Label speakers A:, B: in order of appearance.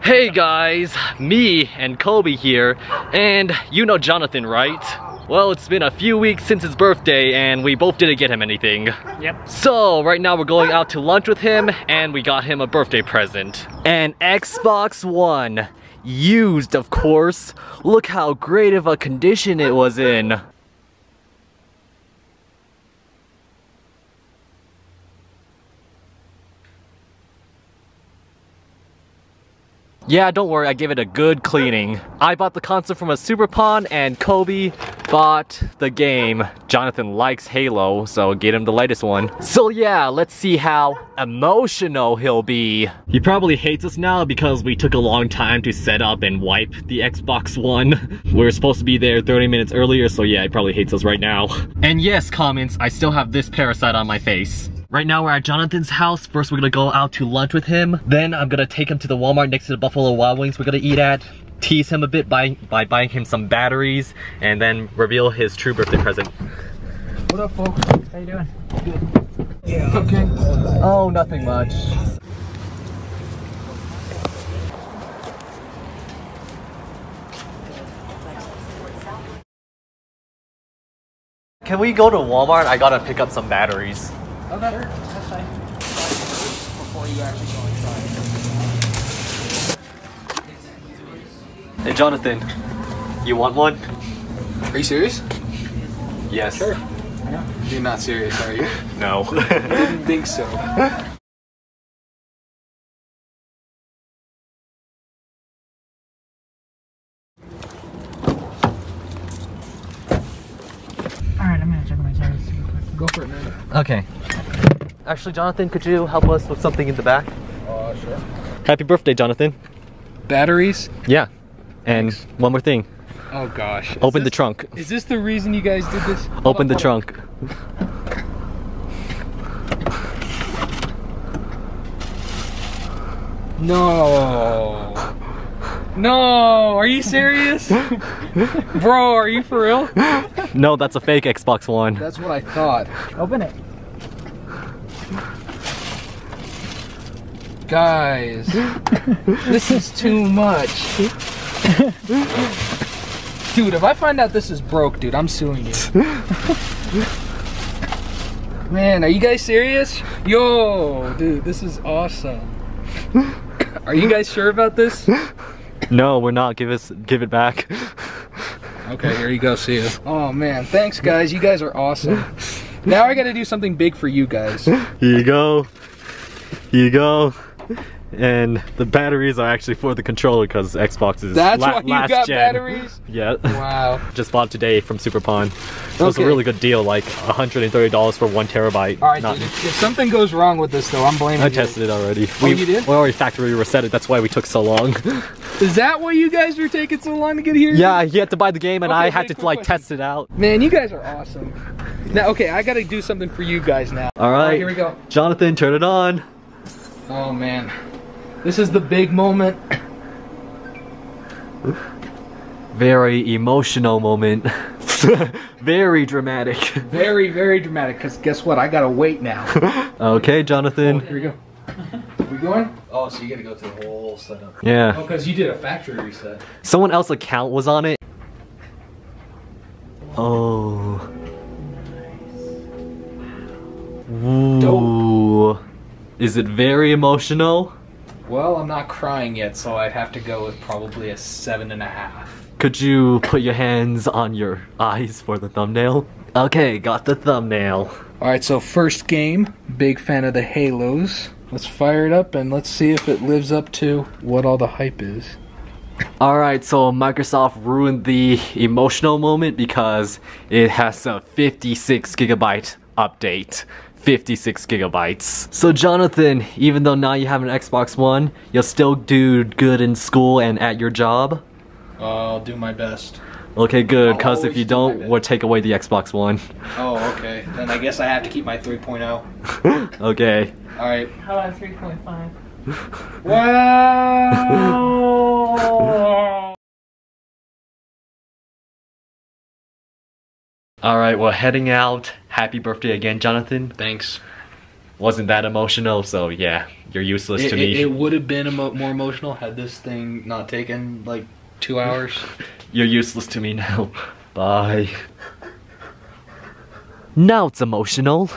A: Hey guys, me and Kobe here, and you know Jonathan, right? Well, it's been a few weeks since his birthday and we both didn't get him anything.
B: Yep.
A: So, right now we're going out to lunch with him and we got him a birthday present. An Xbox One. Used, of course. Look how great of a condition it was in. Yeah, don't worry, I gave it a good cleaning. I bought the console from a Super Pawn and Kobe bought the game. Jonathan likes Halo, so get him the latest one. So yeah, let's see how emotional he'll be. He probably hates us now because we took a long time to set up and wipe the Xbox One. we are supposed to be there 30 minutes earlier, so yeah, he probably hates us right now. And yes, comments, I still have this parasite on my face. Right now we're at Jonathan's house. First we're gonna go out to lunch with him. Then I'm gonna take him to the Walmart next to the Buffalo Wild Wings we're gonna eat at. Tease him a bit by, by buying him some batteries and then reveal his true birthday present.
B: What up, folks? How you doing? Good. Yeah. Okay.
A: Oh, nothing much. Can we go to Walmart? I gotta pick up some batteries.
B: Oh, okay. That's fine. Before you actually go inside.
A: Hey Jonathan, you want one?
C: Are you serious?
A: Yes.
C: Sure. You're not serious, are you?
A: No.
C: I didn't think so.
B: Alright, I'm gonna check my tires.
C: Go for it, man.
A: okay. Actually, Jonathan, could you help us with something in the back?
C: Uh, sure.
A: Happy birthday, Jonathan.
C: Batteries?
A: Yeah. And one more thing.
C: Oh gosh. Is
A: Open the trunk.
C: Is this the reason you guys did this? Hold
A: Open
C: on,
A: the
C: hold
A: trunk.
C: No. No, are you serious? Bro, are you for real?
A: No, that's a fake Xbox One.
C: That's what I thought.
B: Open it.
C: Guys, this is too much. Dude, if I find out this is broke, dude, I'm suing you. Man, are you guys serious? Yo, dude, this is awesome. Are you guys sure about this?
A: No, we're not. Give us, give it back.
C: Okay, here you go. See you. Oh man, thanks guys. You guys are awesome. Now I got to do something big for you guys.
A: Here you go. Here you go. And the batteries are actually for the controller because Xbox is
C: That's
A: la-
C: why you
A: last
C: got
A: gen.
C: batteries.
A: Yeah.
C: Wow.
A: Just bought today from Super Pawn. It was a really good deal, like $130 for one terabyte.
C: All right,
A: Not-
C: dude. If, if something goes wrong with this, though, I'm blaming
A: I
C: you.
A: tested it already.
C: Oh, you did?
A: We already factory reset it. That's why we took so long.
C: Is that why you guys were taking so long to get here?
A: yeah, he had to buy the game, and
C: Okay,
A: I had to like
C: question.
A: test it out.
C: Man, you guys are awesome. Now, okay, I got to do something for you guys now.
A: All right,
C: here we go.
A: Jonathan, turn it on.
C: Oh man, this is the big moment.
A: Very emotional moment. Very dramatic.
C: Very, very dramatic. Cause guess what? I gotta wait now.
A: okay, Jonathan.
C: Oh, here we go. We going? Oh, so you gotta go through the whole setup.
A: Yeah.
C: Oh, cause you did a factory reset.
A: Someone else's account was on it. Oh. Is it very emotional?
C: Well, I'm not crying yet, so I'd have to go with probably a seven and a half.
A: Could you put your hands on your eyes for the thumbnail? Okay, got the thumbnail.
C: All right, so first game. Big fan of the Halos. Let's fire it up and let's see if it lives up to what all the hype is.
A: Alright, so Microsoft ruined the emotional moment because it has a 56 gigabyte update. 56 gigabytes. So Jonathan, even though now you have an Xbox One, you'll still do good in school and at your job?
C: I'll do my best.
A: Okay, good, because if you
C: do
A: don't, we'll take away the Xbox One.
C: Oh, okay. Then I guess I have to keep my 3.0.
A: okay.
C: All right.
B: How about 3.5?
C: Wow.
A: Alright, we're heading out. Happy birthday again, Jonathan.
C: Thanks.
A: wasn't that emotional, so yeah, you're useless
C: It,
A: to me.
C: it, it would have been emo- more emotional had this thing not taken like two hours.
A: You're useless to me now. Bye. Now it's emotional.